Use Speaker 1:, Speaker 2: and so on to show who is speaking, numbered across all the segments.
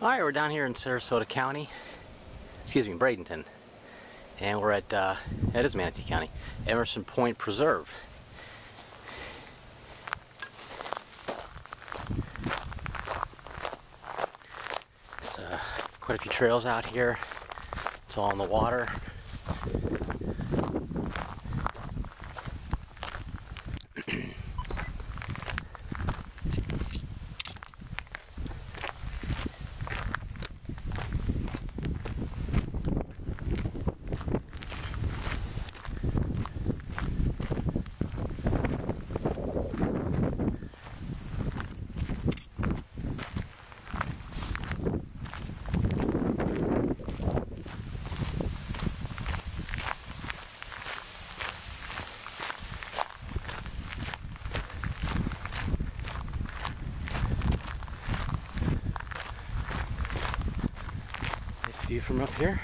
Speaker 1: Alright, we're down here in Sarasota County. Excuse me, Bradenton. And we're at, uh, it is Manatee County, Emerson Point Preserve. It's uh, quite a few trails out here. It's all in the water. View from up here.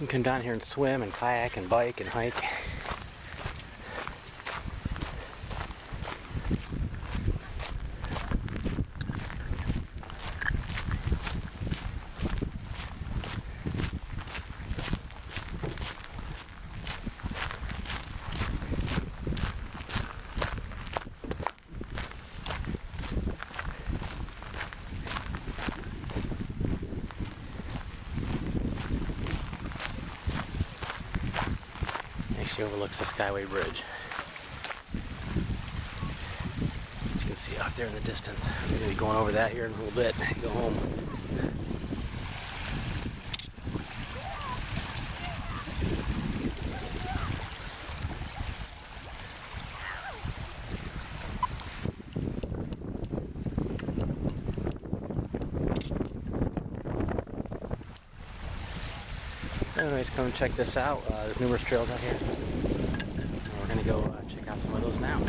Speaker 1: You can come down here and swim and kayak and bike and hike. Actually overlooks the Skyway Bridge. As you can see out there in the distance. We're going to be going over that here in a little bit. Go home. Anyways, come check this out. Uh, there's numerous trails out here. We're to go uh, check out some of those now.